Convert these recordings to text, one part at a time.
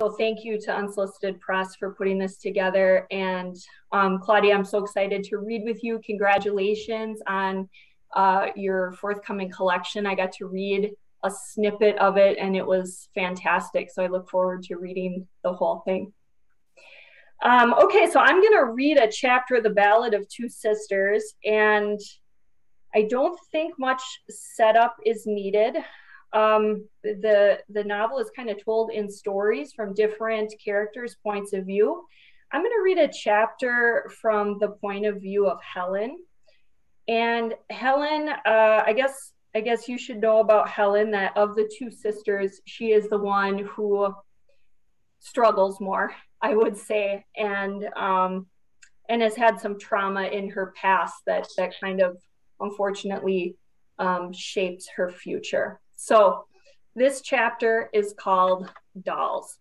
So thank you to Unsolicited Press for putting this together. And um, Claudia, I'm so excited to read with you. Congratulations on uh, your forthcoming collection. I got to read a snippet of it and it was fantastic. So I look forward to reading the whole thing. Um, okay, so I'm going to read a chapter of the Ballad of Two Sisters, and I don't think much setup is needed. Um, the the novel is kind of told in stories from different characters' points of view. I'm going to read a chapter from the point of view of Helen, and Helen, uh, I guess I guess you should know about Helen that of the two sisters, she is the one who struggles more, I would say, and um, and has had some trauma in her past that that kind of unfortunately um, shaped her future. So this chapter is called Dolls.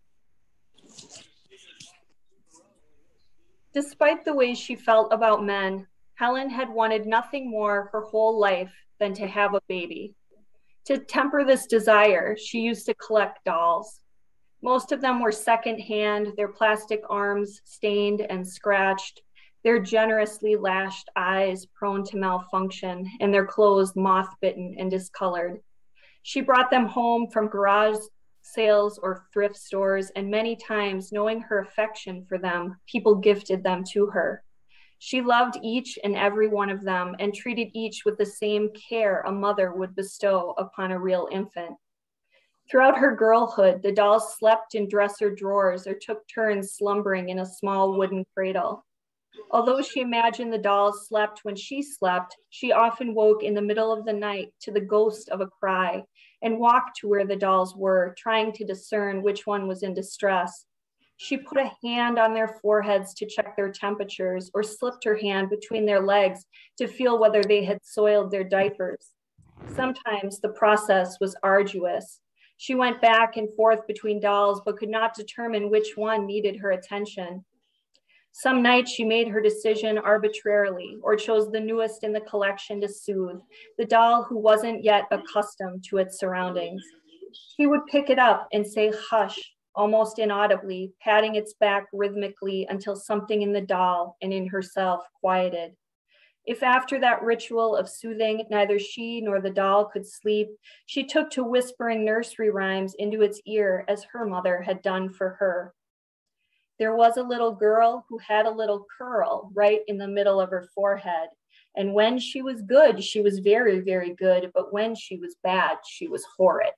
Despite the way she felt about men, Helen had wanted nothing more her whole life than to have a baby. To temper this desire, she used to collect dolls. Most of them were secondhand, their plastic arms stained and scratched, their generously lashed eyes prone to malfunction, and their clothes moth bitten and discolored. She brought them home from garage sales or thrift stores, and many times, knowing her affection for them, people gifted them to her. She loved each and every one of them and treated each with the same care a mother would bestow upon a real infant. Throughout her girlhood, the dolls slept in dresser drawers or took turns slumbering in a small wooden cradle. Although she imagined the dolls slept when she slept, she often woke in the middle of the night to the ghost of a cry and walked to where the dolls were, trying to discern which one was in distress she put a hand on their foreheads to check their temperatures or slipped her hand between their legs to feel whether they had soiled their diapers. Sometimes the process was arduous. She went back and forth between dolls, but could not determine which one needed her attention. Some nights she made her decision arbitrarily or chose the newest in the collection to soothe, the doll who wasn't yet accustomed to its surroundings. She would pick it up and say, hush, almost inaudibly, patting its back rhythmically until something in the doll and in herself quieted. If after that ritual of soothing neither she nor the doll could sleep, she took to whispering nursery rhymes into its ear as her mother had done for her. There was a little girl who had a little curl right in the middle of her forehead. And when she was good, she was very, very good. But when she was bad, she was horrid.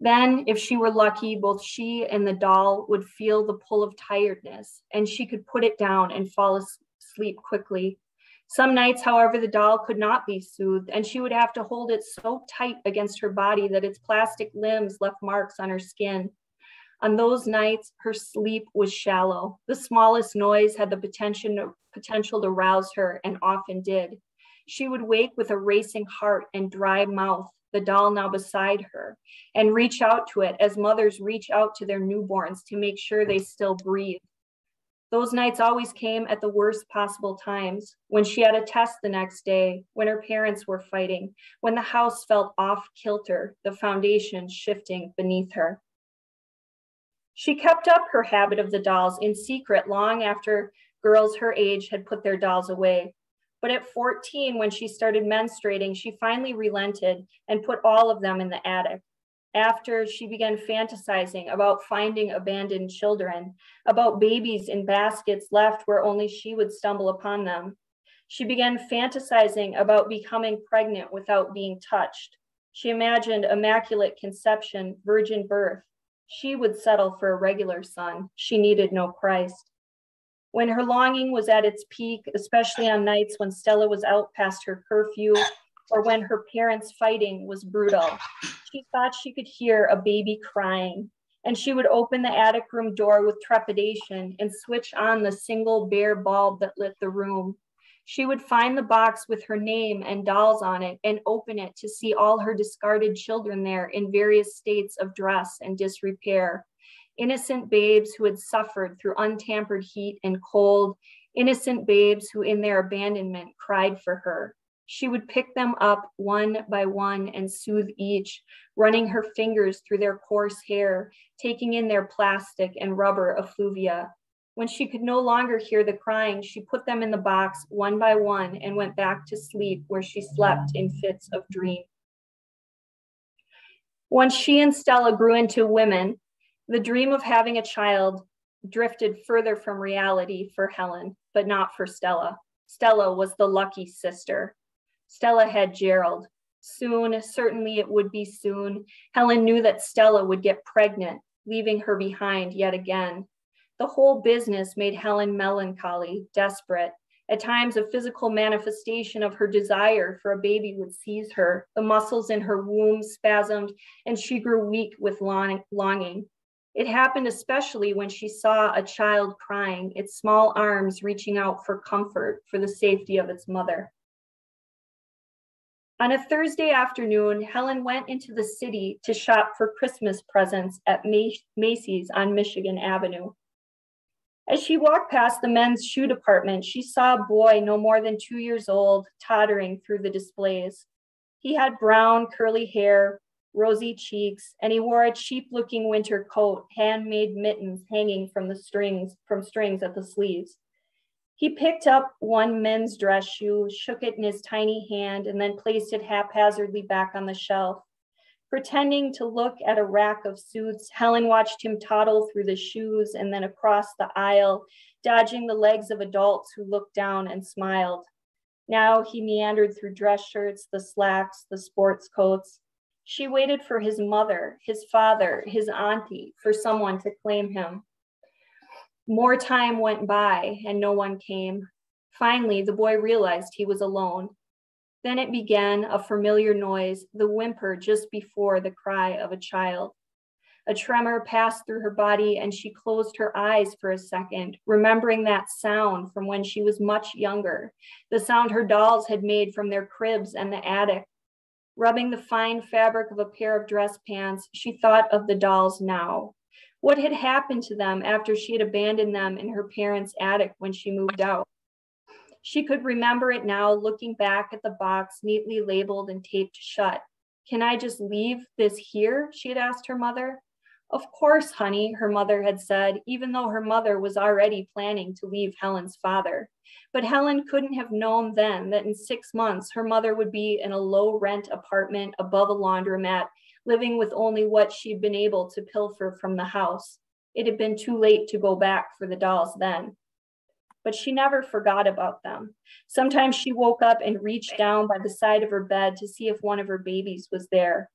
Then, if she were lucky, both she and the doll would feel the pull of tiredness, and she could put it down and fall asleep quickly. Some nights, however, the doll could not be soothed, and she would have to hold it so tight against her body that its plastic limbs left marks on her skin. On those nights, her sleep was shallow. The smallest noise had the potential, potential to rouse her, and often did. She would wake with a racing heart and dry mouth, the doll now beside her, and reach out to it as mothers reach out to their newborns to make sure they still breathe. Those nights always came at the worst possible times when she had a test the next day, when her parents were fighting, when the house felt off kilter, the foundation shifting beneath her. She kept up her habit of the dolls in secret long after girls her age had put their dolls away. But at 14, when she started menstruating, she finally relented and put all of them in the attic. After she began fantasizing about finding abandoned children, about babies in baskets left where only she would stumble upon them. She began fantasizing about becoming pregnant without being touched. She imagined immaculate conception, virgin birth. She would settle for a regular son. She needed no Christ. When her longing was at its peak, especially on nights when Stella was out past her curfew or when her parents' fighting was brutal, she thought she could hear a baby crying. And she would open the attic room door with trepidation and switch on the single bare bulb that lit the room. She would find the box with her name and dolls on it and open it to see all her discarded children there in various states of dress and disrepair innocent babes who had suffered through untampered heat and cold, innocent babes who in their abandonment cried for her. She would pick them up one by one and soothe each, running her fingers through their coarse hair, taking in their plastic and rubber effluvia. When she could no longer hear the crying, she put them in the box one by one and went back to sleep where she slept in fits of dream. Once she and Stella grew into women, the dream of having a child drifted further from reality for Helen, but not for Stella. Stella was the lucky sister. Stella had Gerald. Soon, certainly it would be soon, Helen knew that Stella would get pregnant, leaving her behind yet again. The whole business made Helen melancholy, desperate. At times, a physical manifestation of her desire for a baby would seize her. The muscles in her womb spasmed, and she grew weak with longing. It happened especially when she saw a child crying, its small arms reaching out for comfort, for the safety of its mother. On a Thursday afternoon, Helen went into the city to shop for Christmas presents at Macy's on Michigan Avenue. As she walked past the men's shoe department, she saw a boy no more than two years old tottering through the displays. He had brown, curly hair, rosy cheeks, and he wore a cheap looking winter coat, handmade mittens hanging from the strings, from strings at the sleeves. He picked up one men's dress shoe, shook it in his tiny hand, and then placed it haphazardly back on the shelf. Pretending to look at a rack of suits, Helen watched him toddle through the shoes and then across the aisle, dodging the legs of adults who looked down and smiled. Now he meandered through dress shirts, the slacks, the sports coats, she waited for his mother, his father, his auntie, for someone to claim him. More time went by and no one came. Finally, the boy realized he was alone. Then it began a familiar noise, the whimper just before the cry of a child. A tremor passed through her body and she closed her eyes for a second, remembering that sound from when she was much younger, the sound her dolls had made from their cribs and the attic, Rubbing the fine fabric of a pair of dress pants, she thought of the dolls now. What had happened to them after she had abandoned them in her parents' attic when she moved out? She could remember it now, looking back at the box neatly labeled and taped shut. Can I just leave this here? She had asked her mother. Of course, honey, her mother had said, even though her mother was already planning to leave Helen's father. But Helen couldn't have known then that in six months, her mother would be in a low rent apartment above a laundromat, living with only what she'd been able to pilfer from the house. It had been too late to go back for the dolls then. But she never forgot about them. Sometimes she woke up and reached down by the side of her bed to see if one of her babies was there.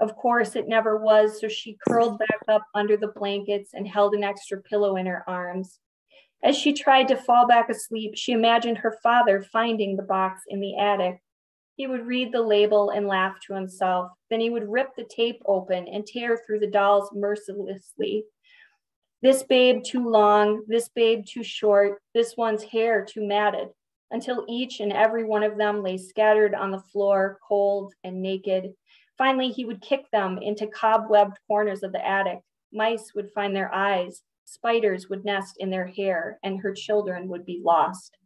Of course, it never was, so she curled back up under the blankets and held an extra pillow in her arms. As she tried to fall back asleep, she imagined her father finding the box in the attic. He would read the label and laugh to himself. Then he would rip the tape open and tear through the dolls mercilessly. This babe too long, this babe too short, this one's hair too matted, until each and every one of them lay scattered on the floor, cold and naked, Finally, he would kick them into cobwebbed corners of the attic. Mice would find their eyes, spiders would nest in their hair, and her children would be lost.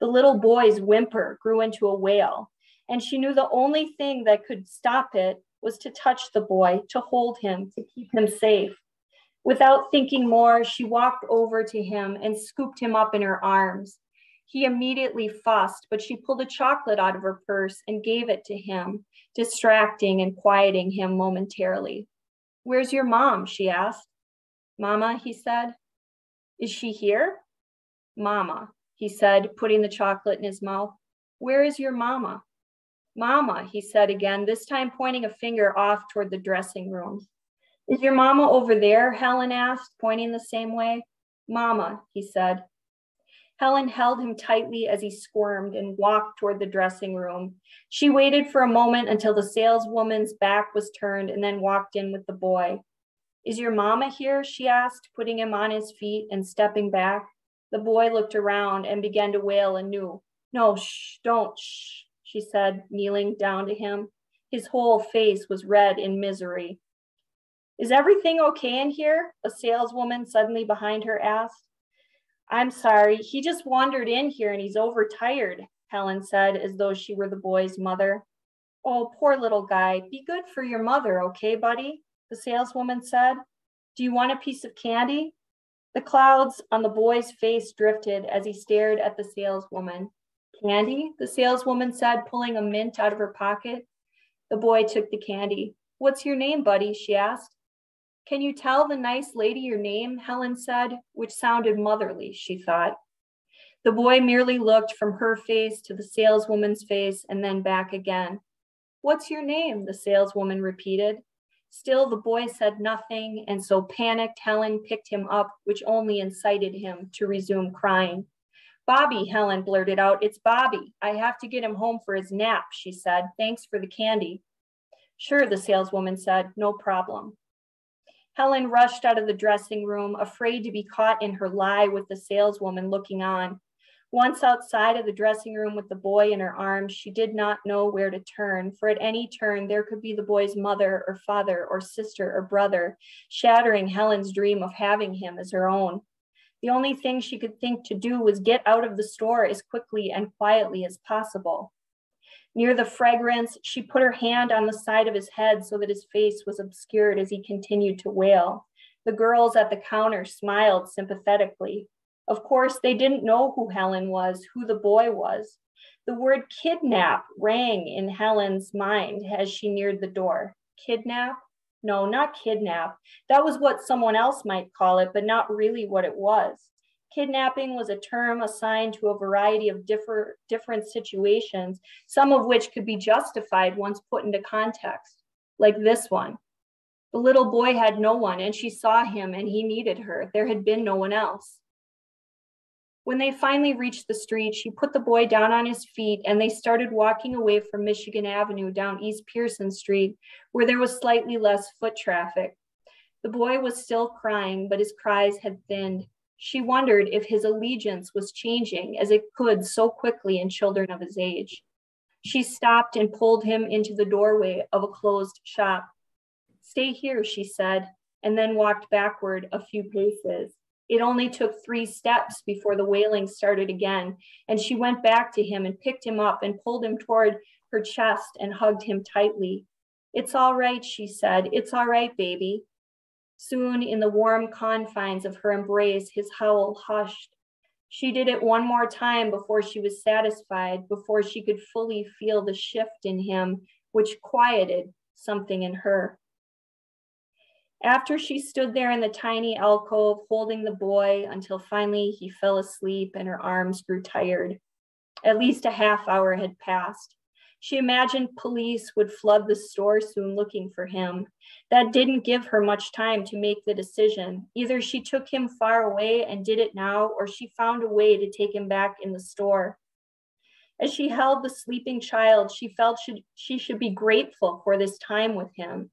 The little boy's whimper grew into a wail, and she knew the only thing that could stop it was to touch the boy, to hold him, to keep him safe. Without thinking more, she walked over to him and scooped him up in her arms. He immediately fussed, but she pulled a chocolate out of her purse and gave it to him, distracting and quieting him momentarily. Where's your mom? she asked. Mama, he said. Is she here? Mama, he said, putting the chocolate in his mouth. Where is your mama? Mama, he said again, this time pointing a finger off toward the dressing room. Is your mama over there? Helen asked, pointing the same way. Mama, he said. Helen held him tightly as he squirmed and walked toward the dressing room. She waited for a moment until the saleswoman's back was turned and then walked in with the boy. Is your mama here? she asked, putting him on his feet and stepping back. The boy looked around and began to wail anew. No, shh, don't, shh, she said, kneeling down to him. His whole face was red in misery. Is everything okay in here? A saleswoman suddenly behind her asked. I'm sorry, he just wandered in here and he's overtired, Helen said, as though she were the boy's mother. Oh, poor little guy. Be good for your mother, okay, buddy? The saleswoman said. Do you want a piece of candy? The clouds on the boy's face drifted as he stared at the saleswoman. Candy? The saleswoman said, pulling a mint out of her pocket. The boy took the candy. What's your name, buddy? she asked. Can you tell the nice lady your name? Helen said, which sounded motherly, she thought. The boy merely looked from her face to the saleswoman's face and then back again. What's your name? The saleswoman repeated. Still, the boy said nothing, and so panicked Helen picked him up, which only incited him to resume crying. Bobby, Helen blurted out, it's Bobby. I have to get him home for his nap, she said. Thanks for the candy. Sure, the saleswoman said, no problem. Helen rushed out of the dressing room, afraid to be caught in her lie with the saleswoman looking on. Once outside of the dressing room with the boy in her arms, she did not know where to turn, for at any turn there could be the boy's mother or father or sister or brother, shattering Helen's dream of having him as her own. The only thing she could think to do was get out of the store as quickly and quietly as possible. Near the fragrance, she put her hand on the side of his head so that his face was obscured as he continued to wail. The girls at the counter smiled sympathetically. Of course, they didn't know who Helen was, who the boy was. The word kidnap rang in Helen's mind as she neared the door. Kidnap? No, not kidnap. That was what someone else might call it, but not really what it was. Kidnapping was a term assigned to a variety of differ, different situations, some of which could be justified once put into context, like this one. The little boy had no one, and she saw him, and he needed her. There had been no one else. When they finally reached the street, she put the boy down on his feet and they started walking away from Michigan Avenue down East Pearson Street, where there was slightly less foot traffic. The boy was still crying, but his cries had thinned. She wondered if his allegiance was changing as it could so quickly in children of his age. She stopped and pulled him into the doorway of a closed shop. Stay here, she said, and then walked backward a few paces. It only took three steps before the wailing started again, and she went back to him and picked him up and pulled him toward her chest and hugged him tightly. It's all right, she said. It's all right, baby. Soon, in the warm confines of her embrace, his howl hushed. She did it one more time before she was satisfied, before she could fully feel the shift in him, which quieted something in her. After she stood there in the tiny alcove holding the boy until finally he fell asleep and her arms grew tired. At least a half hour had passed. She imagined police would flood the store soon looking for him. That didn't give her much time to make the decision. Either she took him far away and did it now, or she found a way to take him back in the store. As she held the sleeping child, she felt she, she should be grateful for this time with him.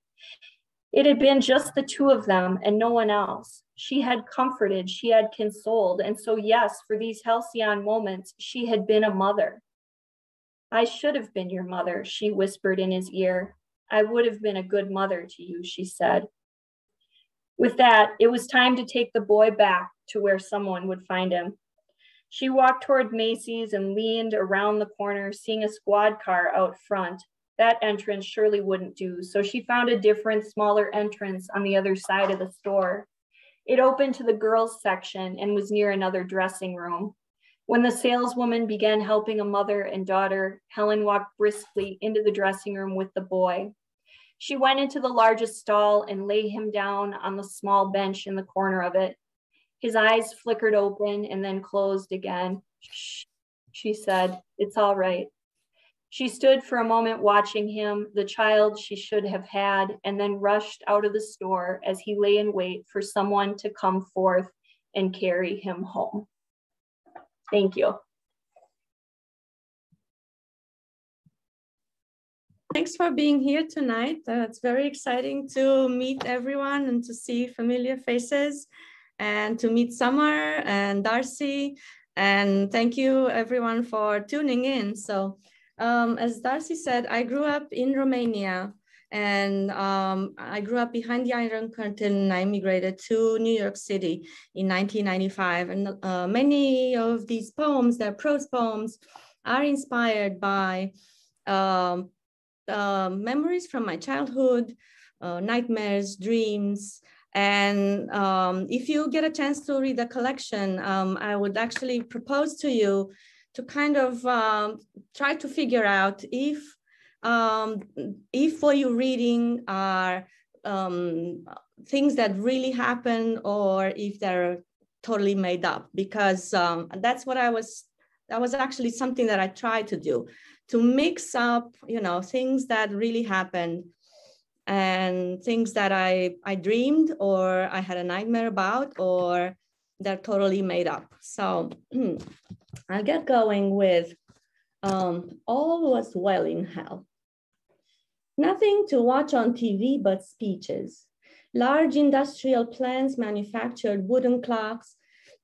It had been just the two of them and no one else. She had comforted, she had consoled. And so, yes, for these halcyon moments, she had been a mother. I should have been your mother, she whispered in his ear. I would have been a good mother to you, she said. With that, it was time to take the boy back to where someone would find him. She walked toward Macy's and leaned around the corner, seeing a squad car out front that entrance surely wouldn't do. So she found a different, smaller entrance on the other side of the store. It opened to the girls' section and was near another dressing room. When the saleswoman began helping a mother and daughter, Helen walked briskly into the dressing room with the boy. She went into the largest stall and laid him down on the small bench in the corner of it. His eyes flickered open and then closed again. Shh, she said, It's all right. She stood for a moment watching him, the child she should have had, and then rushed out of the store as he lay in wait for someone to come forth and carry him home. Thank you. Thanks for being here tonight. Uh, it's very exciting to meet everyone and to see familiar faces and to meet Summer and Darci. And thank you everyone for tuning in. So um, as Darci said, I grew up in Romania and um, I grew up behind the Iron Curtain. I immigrated to New York City in 1995. And uh, many of these poems, they're prose poems, are inspired by um, uh, memories from my childhood, uh, nightmares, dreams. And um, if you get a chance to read the collection, um, I would actually propose to you to kind of um, try to figure out if um, if what you're reading are um, things that really happen or if they're totally made up because um, that's what I was that was actually something that I tried to do to mix up you know things that really happened and things that I I dreamed or I had a nightmare about or they're totally made up. So I'll get going with um, all was well in hell. Nothing to watch on TV but speeches. Large industrial plants manufactured wooden clocks,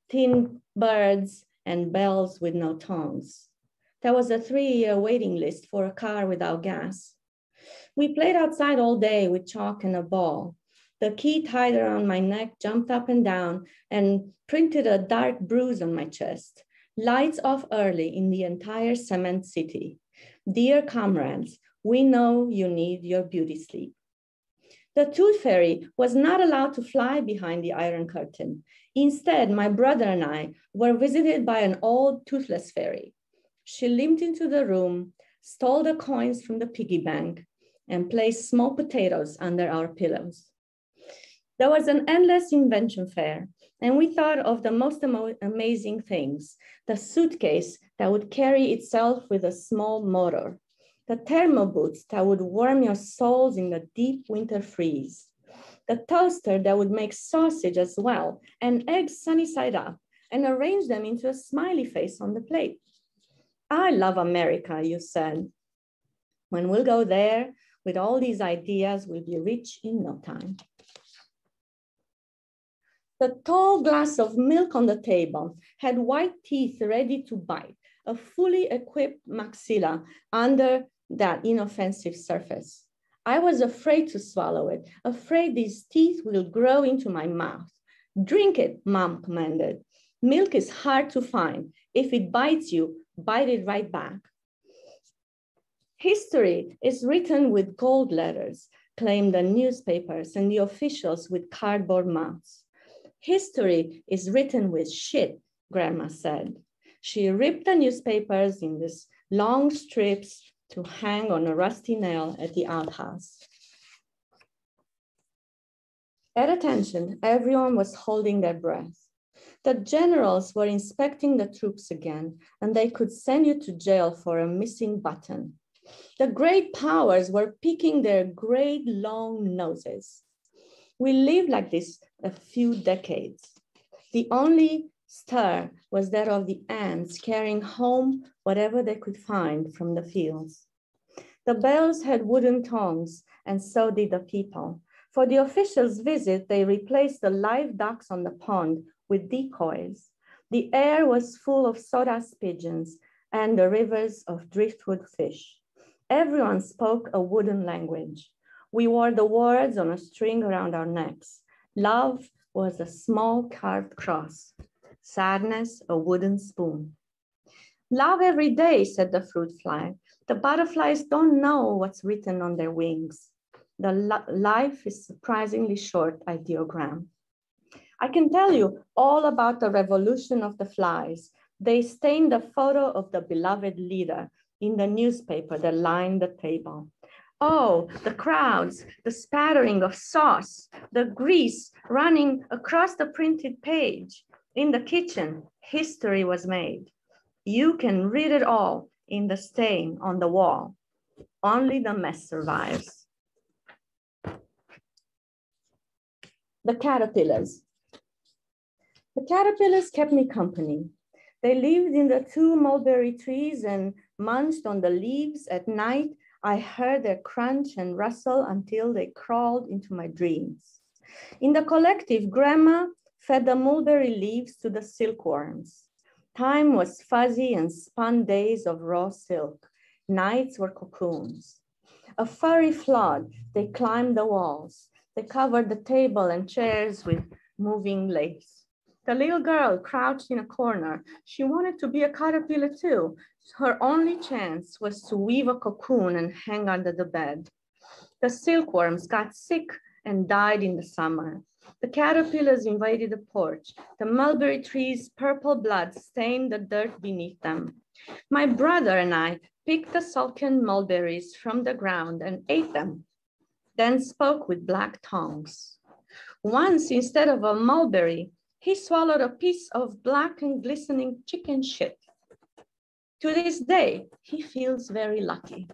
tin birds, and bells with no tongues. There was a three-year waiting list for a car without gas. We played outside all day with chalk and a ball. The key tied around my neck jumped up and down and printed a dark bruise on my chest. Lights off early in the entire cement city. Dear comrades, we know you need your beauty sleep. The tooth fairy was not allowed to fly behind the iron curtain. Instead, my brother and I were visited by an old toothless fairy. She limped into the room, stole the coins from the piggy bank, and placed small potatoes under our pillows. There was an endless invention fair, and we thought of the most amazing things the suitcase that would carry itself with a small motor, the thermo boots that would warm your soles in the deep winter freeze, the toaster that would make sausage as well, and eggs sunny side up, and arrange them into a smiley face on the plate. I love America, you said. When we'll go there with all these ideas, we'll be rich in no time. The tall glass of milk on the table had white teeth ready to bite, a fully equipped maxilla under that inoffensive surface. I was afraid to swallow it, afraid these teeth will grow into my mouth. Drink it, mom commanded. Milk is hard to find. If it bites you, bite it right back. History is written with gold letters, claim the newspapers and the officials with cardboard mouths. History is written with shit, Grandma said. She ripped the newspapers in these long strips to hang on a rusty nail at the outhouse. At attention, everyone was holding their breath. The generals were inspecting the troops again, and they could send you to jail for a missing button. The great powers were picking their great long noses. We lived like this a few decades. The only stir was that of the ants carrying home whatever they could find from the fields. The bells had wooden tongues, and so did the people. For the officials' visit, they replaced the live ducks on the pond with decoys. The air was full of sawdust pigeons and the rivers of driftwood fish. Everyone spoke a wooden language. We wore the words on a string around our necks. Love was a small carved cross. Sadness, a wooden spoon. Love every day, said the fruit fly. The butterflies don't know what's written on their wings. The life is surprisingly short ideogram. I can tell you all about the revolution of the flies. They stained the photo of the beloved leader in the newspaper that lined the table. Oh, the crowds, the spattering of sauce, the grease running across the printed page. In the kitchen, history was made. You can read it all in the stain on the wall. Only the mess survives. The caterpillars. The caterpillars kept me company. They lived in the two mulberry trees and munched on the leaves at night. I heard their crunch and rustle until they crawled into my dreams. In the collective, grandma fed the mulberry leaves to the silkworms. Time was fuzzy and spun days of raw silk. Nights were cocoons. A furry flood, they climbed the walls. They covered the table and chairs with moving lace. The little girl crouched in a corner. She wanted to be a caterpillar too. Her only chance was to weave a cocoon and hang under the bed. The silkworms got sick and died in the summer. The caterpillars invaded the porch. The mulberry trees' purple blood stained the dirt beneath them. My brother and I picked the sunken mulberries from the ground and ate them, then spoke with black tongues. Once, instead of a mulberry, he swallowed a piece of black and glistening chicken shit. To this day, he feels very lucky.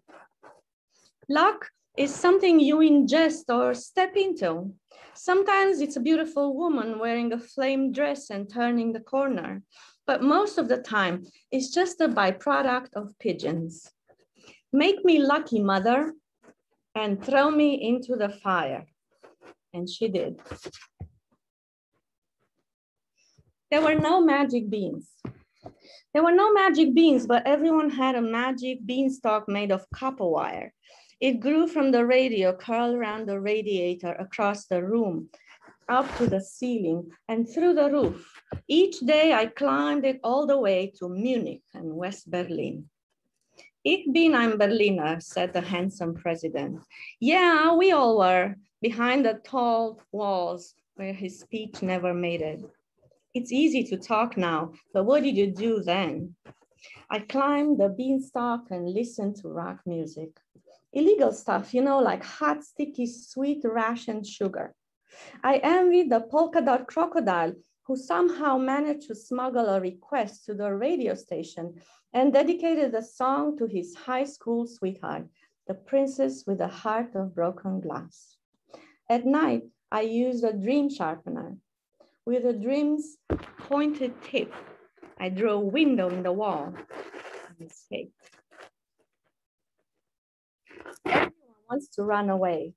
Luck is something you ingest or step into. Sometimes it's a beautiful woman wearing a flame dress and turning the corner, but most of the time, it's just a byproduct of pigeons. Make me lucky, mother, and throw me into the fire. And she did. There were no magic beans. There were no magic beans, but everyone had a magic beanstalk made of copper wire. It grew from the radio, curled around the radiator across the room, up to the ceiling and through the roof. Each day I climbed it all the way to Munich and West Berlin. Ich bin ein Berliner, said the handsome president. Yeah, we all were, behind the tall walls where his speech never made it. It's easy to talk now, but what did you do then? I climbed the beanstalk and listened to rock music. Illegal stuff, you know, like hot, sticky, sweet rationed sugar. I envy the polka dot crocodile who somehow managed to smuggle a request to the radio station and dedicated the song to his high school sweetheart, the princess with a heart of broken glass. At night, I used a dream sharpener with a dream's pointed tip, I drew a window in the wall and. Everyone wants to run away.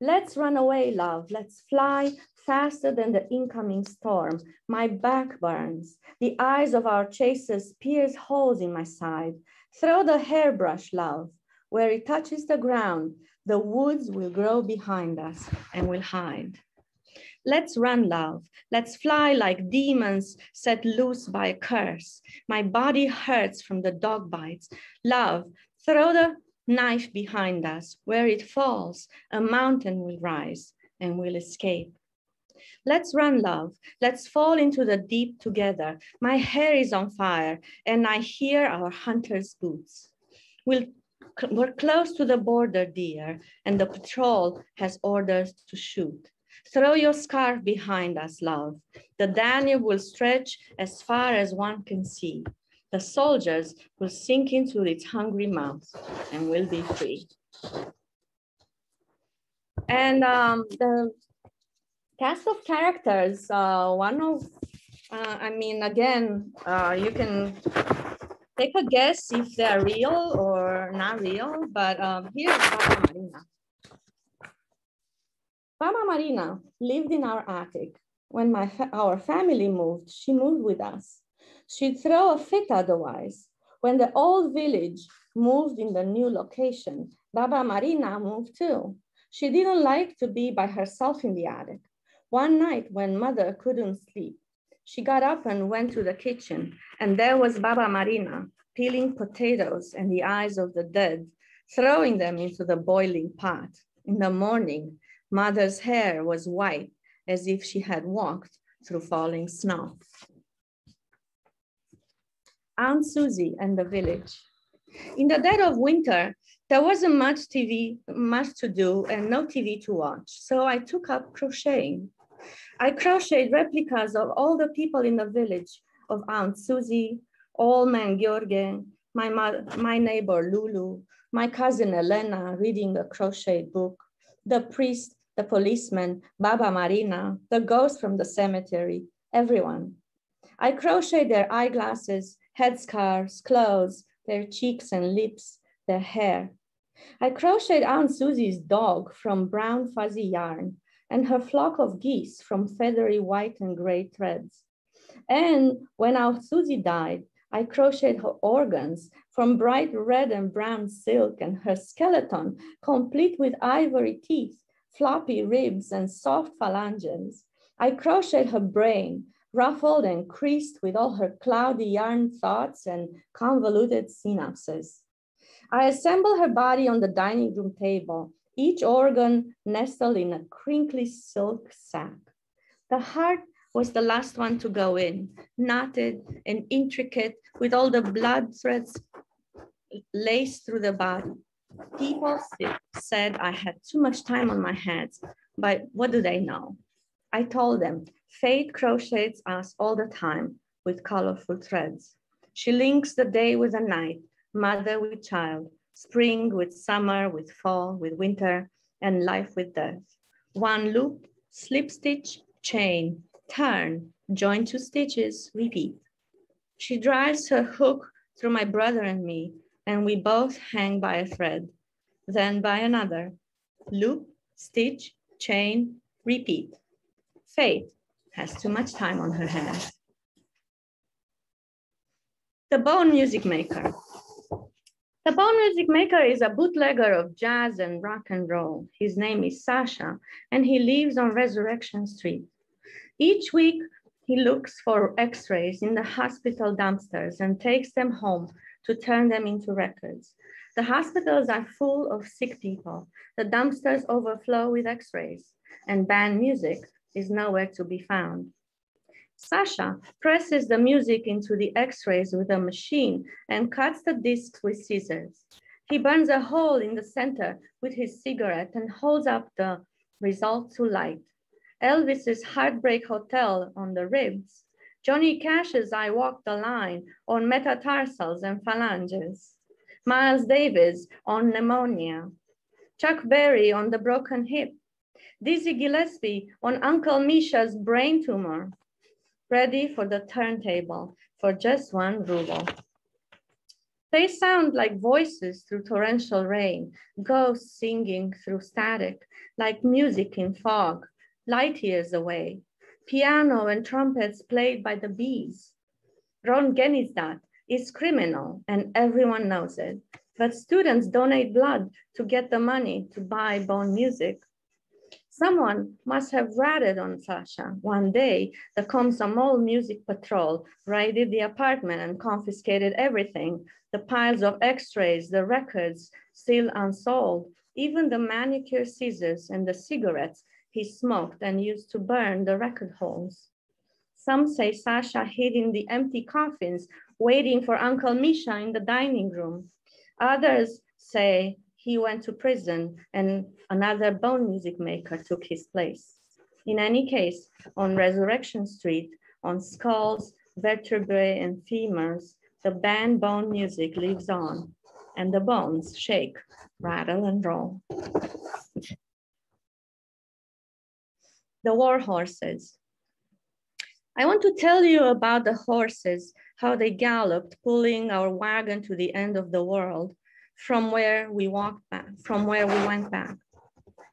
Let's run away, love. Let's fly faster than the incoming storm. My back burns. The eyes of our chasers pierce holes in my side. Throw the hairbrush, love. Where it touches the ground, the woods will grow behind us and will hide. Let's run, love. Let's fly like demons set loose by a curse. My body hurts from the dog bites. Love, throw the knife behind us. Where it falls, a mountain will rise and we'll escape. Let's run, love. Let's fall into the deep together. My hair is on fire and I hear our hunter's boots. We'll, we're close to the border, dear, and the patrol has orders to shoot. Throw your scarf behind us, love. The Danube will stretch as far as one can see. The soldiers will sink into its hungry mouth and will be free. And um, the cast of characters, uh, one of, uh, I mean, again, uh, you can take a guess if they're real or not real, but um, here's Baba Marina. Baba Marina lived in our attic. When my fa our family moved, she moved with us. She'd throw a fit otherwise. When the old village moved in the new location, Baba Marina moved too. She didn't like to be by herself in the attic. One night when mother couldn't sleep, she got up and went to the kitchen, and there was Baba Marina peeling potatoes and the eyes of the dead, throwing them into the boiling pot. In the morning, Mother's hair was white as if she had walked through falling snow. Aunt Susie and the village. In the dead of winter, there wasn't much TV, much to do and no TV to watch. So I took up crocheting. I crocheted replicas of all the people in the village of Aunt Susie, old man George, my, my neighbor Lulu, my cousin Elena reading a crochet book, the priest the policeman, Baba Marina, the ghost from the cemetery, everyone. I crocheted their eyeglasses, headscarves, clothes, their cheeks and lips, their hair. I crocheted Aunt Susie's dog from brown fuzzy yarn and her flock of geese from feathery white and gray threads. And when Aunt Susie died, I crocheted her organs from bright red and brown silk and her skeleton, complete with ivory teeth floppy ribs and soft phalanges. I crocheted her brain, ruffled and creased with all her cloudy yarn thoughts and convoluted synapses. I assembled her body on the dining room table, each organ nestled in a crinkly silk sack. The heart was the last one to go in, knotted and intricate with all the blood threads laced through the body. People said I had too much time on my hands, but what do they know? I told them, fate crochets us all the time with colorful threads. She links the day with the night, mother with child, spring with summer, with fall, with winter, and life with death. One loop, slip stitch, chain, turn, join two stitches, repeat. She drives her hook through my brother and me, and we both hang by a thread, then by another. Loop, stitch, chain, repeat. Fate has too much time on her hands. The Bone Music Maker. The Bone Music Maker is a bootlegger of jazz and rock and roll. His name is Sasha, and he lives on Resurrection Street. Each week, he looks for x-rays in the hospital dumpsters and takes them home to turn them into records. The hospitals are full of sick people. The dumpsters overflow with x-rays and banned music is nowhere to be found. Sasha presses the music into the x-rays with a machine and cuts the discs with scissors. He burns a hole in the center with his cigarette and holds up the result to light. Elvis's Heartbreak Hotel on the ribs. Johnny Cash's I Walk the Line on metatarsals and phalanges. Miles Davis on pneumonia. Chuck Berry on the broken hip. Dizzy Gillespie on Uncle Misha's brain tumor. Ready for the turntable for just one ruble. They sound like voices through torrential rain, ghosts singing through static, like music in fog light years away, piano and trumpets played by the bees. Roentgenizdat is criminal and everyone knows it, but students donate blood to get the money to buy bone music. Someone must have ratted on Sasha. One day, the Komsomol Music Patrol raided the apartment and confiscated everything, the piles of x-rays, the records still unsold, even the manicure scissors and the cigarettes he smoked and used to burn the record holes. Some say Sasha hid in the empty coffins, waiting for Uncle Misha in the dining room. Others say he went to prison and another bone music maker took his place. In any case, on Resurrection Street, on skulls, vertebrae, and femurs, the banned bone music lives on, and the bones shake, rattle, and roll the war horses. I want to tell you about the horses, how they galloped, pulling our wagon to the end of the world from where we walked back, from where we went back,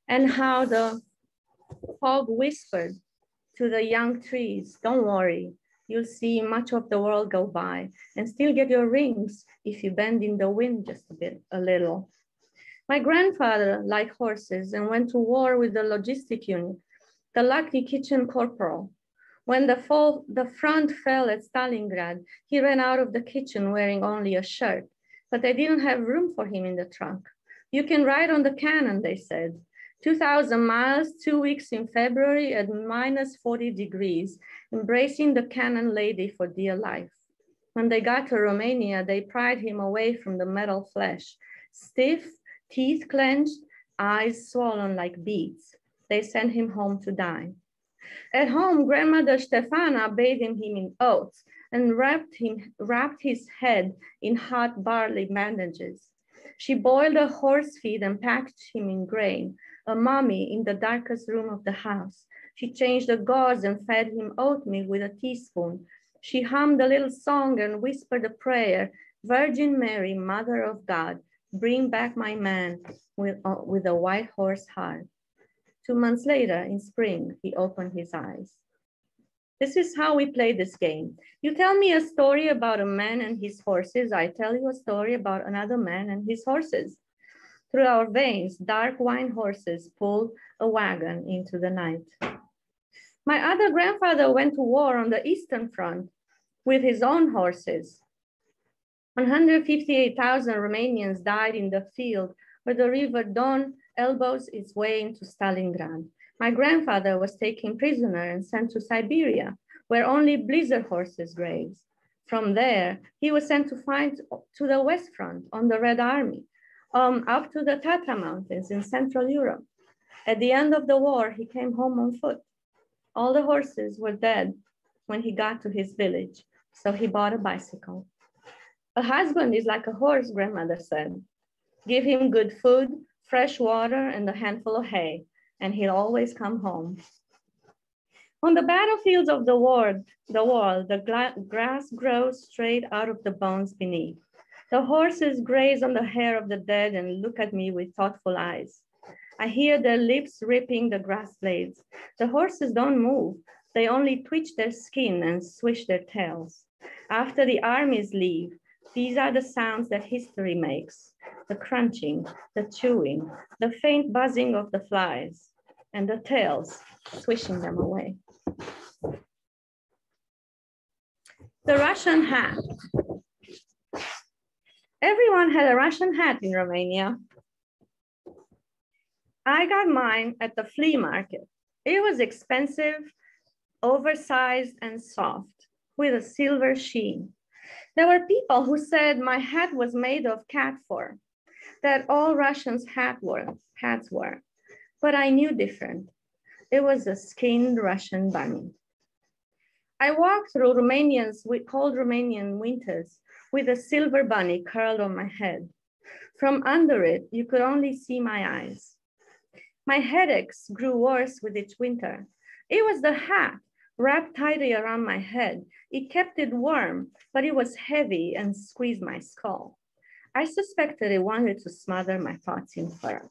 and how the fog whispered to the young trees, don't worry, you'll see much of the world go by and still get your rings if you bend in the wind just a bit, a little. My grandfather liked horses and went to war with the logistic unit the lucky kitchen corporal. When the, fall, the front fell at Stalingrad, he ran out of the kitchen wearing only a shirt, but they didn't have room for him in the trunk. You can ride on the cannon, they said. 2,000 miles, two weeks in February at minus 40 degrees, embracing the cannon lady for dear life. When they got to Romania, they pried him away from the metal flesh, stiff, teeth clenched, eyes swollen like beads they sent him home to die. At home, grandmother Stefana bathed him in oats and wrapped, him, wrapped his head in hot barley bandages. She boiled a horse feed and packed him in grain, a mummy in the darkest room of the house. She changed the gauze and fed him oatmeal with a teaspoon. She hummed a little song and whispered a prayer, Virgin Mary, Mother of God, bring back my man with, uh, with a white horse heart. Two months later, in spring, he opened his eyes. This is how we play this game. You tell me a story about a man and his horses. I tell you a story about another man and his horses. Through our veins, dark wine horses pull a wagon into the night. My other grandfather went to war on the Eastern Front with his own horses. 158,000 Romanians died in the field where the river Don elbows its way into Stalingrad. My grandfather was taken prisoner and sent to Siberia, where only blizzard horses graze. From there, he was sent to fight to the West Front on the Red Army, um, up to the Tatra Mountains in Central Europe. At the end of the war, he came home on foot. All the horses were dead when he got to his village, so he bought a bicycle. A husband is like a horse, grandmother said. Give him good food, fresh water, and a handful of hay, and he'll always come home. On the battlefields of the world, the world, the grass grows straight out of the bones beneath. The horses graze on the hair of the dead and look at me with thoughtful eyes. I hear their lips ripping the grass blades. The horses don't move. They only twitch their skin and swish their tails. After the armies leave, these are the sounds that history makes. The crunching, the chewing, the faint buzzing of the flies, and the tails swishing them away. The Russian hat. Everyone had a Russian hat in Romania. I got mine at the flea market. It was expensive, oversized, and soft with a silver sheen. There were people who said my hat was made of cat fur, that all Russians hat were, hats were, but I knew different. It was a skinned Russian bunny. I walked through Romanians with cold Romanian winters with a silver bunny curled on my head. From under it, you could only see my eyes. My headaches grew worse with each winter. It was the hat wrapped tightly around my head. It kept it warm, but it was heavy and squeezed my skull. I suspected it wanted to smother my thoughts in fur.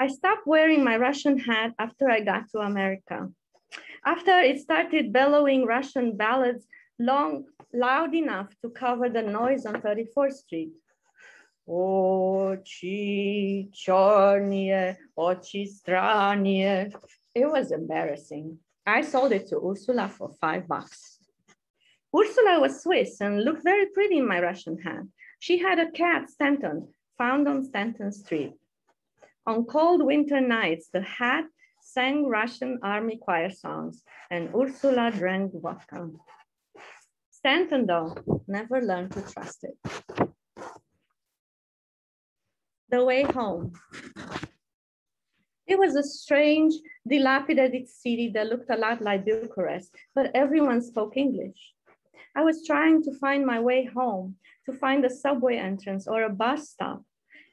I stopped wearing my Russian hat after I got to America. After it started bellowing Russian ballads long, loud enough to cover the noise on 34th Street. Ochi chornie, ochi stranie. It was embarrassing. I sold it to Ursula for five bucks. Ursula was Swiss and looked very pretty in my Russian hat. She had a cat, Stanton, found on Stanton Street. On cold winter nights, the hat sang Russian army choir songs and Ursula drank vodka. Stanton, though, never learned to trust it. The way home. It was a strange, dilapidated city that looked a lot like Bucharest, but everyone spoke English. I was trying to find my way home, to find a subway entrance or a bus stop.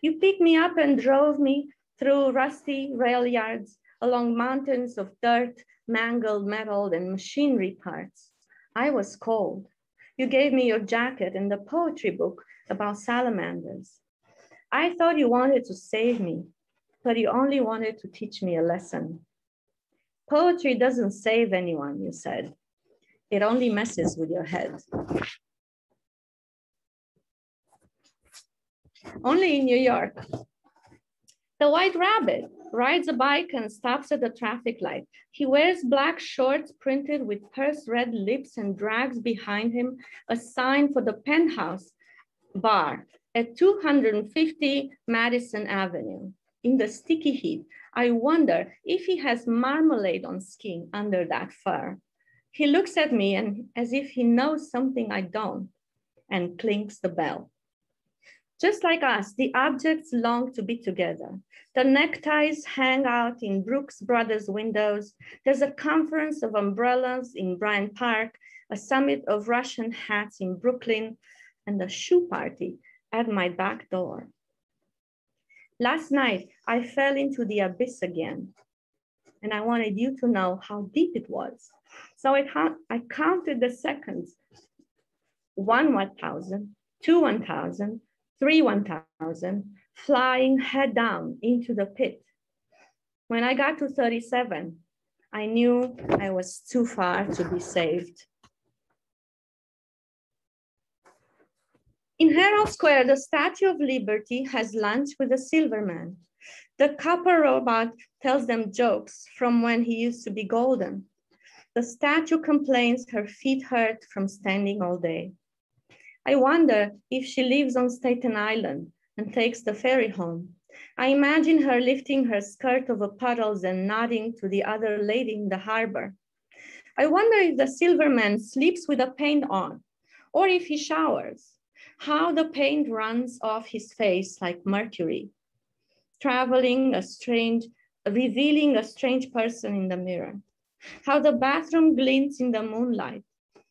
You picked me up and drove me through rusty rail yards, along mountains of dirt, mangled metal, and machinery parts. I was cold. You gave me your jacket and the poetry book about salamanders. I thought you wanted to save me, but you only wanted to teach me a lesson. Poetry doesn't save anyone, you said. It only messes with your head. Only in New York, the white rabbit rides a bike and stops at a traffic light. He wears black shorts printed with pursed red lips and drags behind him a sign for the penthouse bar at 250 Madison Avenue. In the sticky heat, I wonder if he has marmalade on skin under that fur. He looks at me and as if he knows something I don't and clinks the bell. Just like us, the objects long to be together. The neckties hang out in Brooks Brothers windows. There's a conference of umbrellas in Bryant Park, a summit of Russian hats in Brooklyn, and a shoe party at my back door. Last night, I fell into the abyss again, and I wanted you to know how deep it was. So I, I counted the seconds, one 1,000, two 1,000, three 1000, flying head down into the pit. When I got to 37, I knew I was too far to be saved. In Herald Square, the Statue of Liberty has lunch with a silver man. The copper robot tells them jokes from when he used to be golden. The statue complains her feet hurt from standing all day. I wonder if she lives on Staten Island and takes the ferry home. I imagine her lifting her skirt over puddles and nodding to the other lady in the harbor. I wonder if the silver man sleeps with the paint on or if he showers, how the paint runs off his face like mercury, traveling a strange, revealing a strange person in the mirror, how the bathroom glints in the moonlight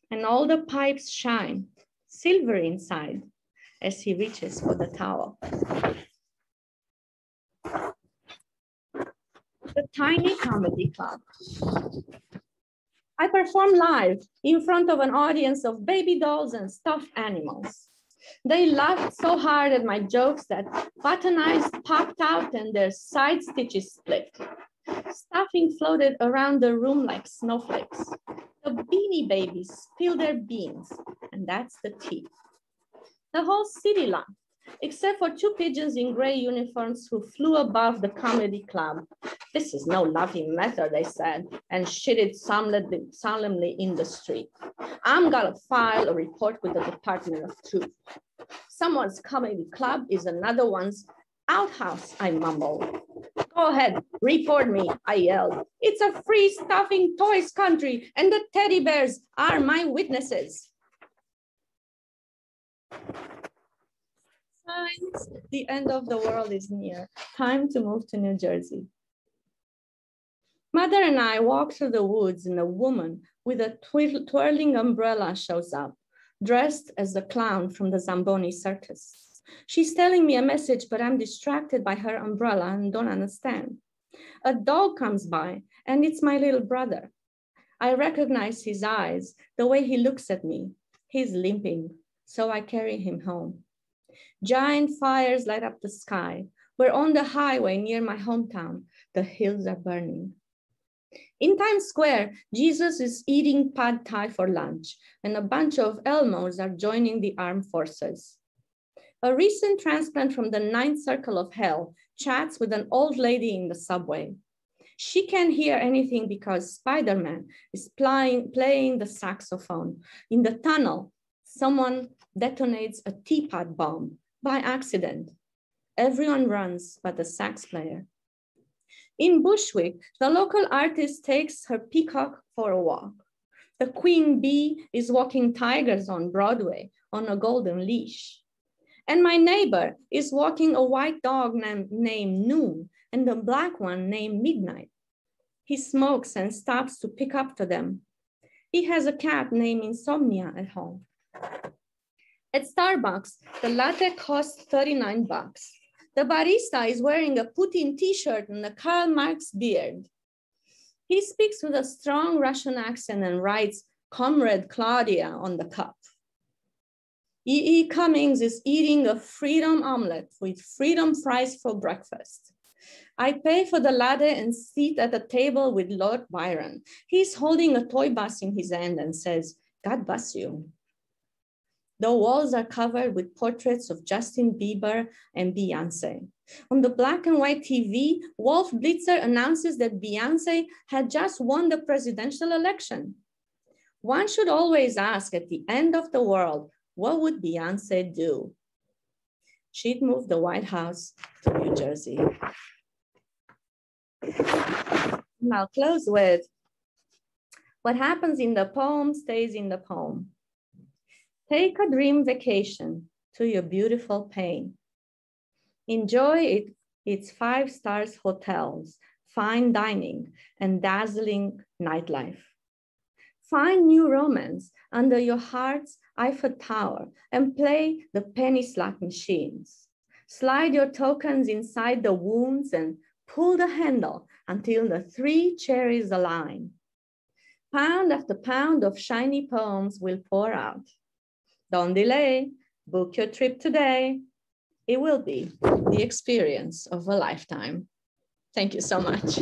and all the pipes shine silver inside as he reaches for the towel. The Tiny Comedy Club. I perform live in front of an audience of baby dolls and stuffed animals. They laughed so hard at my jokes that button eyes popped out and their side stitches split. Stuffing floated around the room like snowflakes. The beanie babies spilled their beans, and that's the tea. The whole city laughed, except for two pigeons in gray uniforms who flew above the comedy club. This is no laughing matter, they said, and shitted solemnly in the street. I'm gonna file a report with the Department of Truth. Someone's comedy club is another one's outhouse, I mumbled. Go ahead, report me, I yelled. It's a free stuffing toys country, and the teddy bears are my witnesses. Signs, the end of the world is near. Time to move to New Jersey. Mother and I walk through the woods and a woman with a twirling umbrella shows up, dressed as the clown from the Zamboni circus. She's telling me a message, but I'm distracted by her umbrella and don't understand. A dog comes by and it's my little brother. I recognize his eyes, the way he looks at me. He's limping, so I carry him home. Giant fires light up the sky. We're on the highway near my hometown. The hills are burning. In Times Square, Jesus is eating pad thai for lunch, and a bunch of Elmos are joining the armed forces. A recent transplant from the ninth circle of hell chats with an old lady in the subway. She can't hear anything because Spider-Man is playing, playing the saxophone. In the tunnel, someone detonates a teapot bomb by accident. Everyone runs but the sax player. In Bushwick, the local artist takes her peacock for a walk. The queen bee is walking tigers on Broadway on a golden leash. And my neighbor is walking a white dog named, named Noon and a black one named Midnight. He smokes and stops to pick up to them. He has a cat named Insomnia at home. At Starbucks, the latte costs 39 bucks. The barista is wearing a Putin t-shirt and a Karl Marx beard. He speaks with a strong Russian accent and writes, Comrade Claudia on the cup. E.E. E. Cummings is eating a freedom omelet with freedom fries for breakfast. I pay for the latte and sit at a table with Lord Byron. He's holding a toy bus in his hand and says, God bless you. The walls are covered with portraits of Justin Bieber and Beyonce. On the black and white TV, Wolf Blitzer announces that Beyonce had just won the presidential election. One should always ask at the end of the world, what would Beyonce do? She'd move the White House to New Jersey. And I'll close with, what happens in the poem stays in the poem. Take a dream vacation to your beautiful pain. Enjoy it, its five stars hotels, fine dining, and dazzling nightlife. Find new romance under your heart's Eiffel Tower and play the penny slot machines. Slide your tokens inside the wounds and pull the handle until the three cherries align. Pound after pound of shiny poems will pour out. Don't delay, book your trip today. It will be the experience of a lifetime. Thank you so much.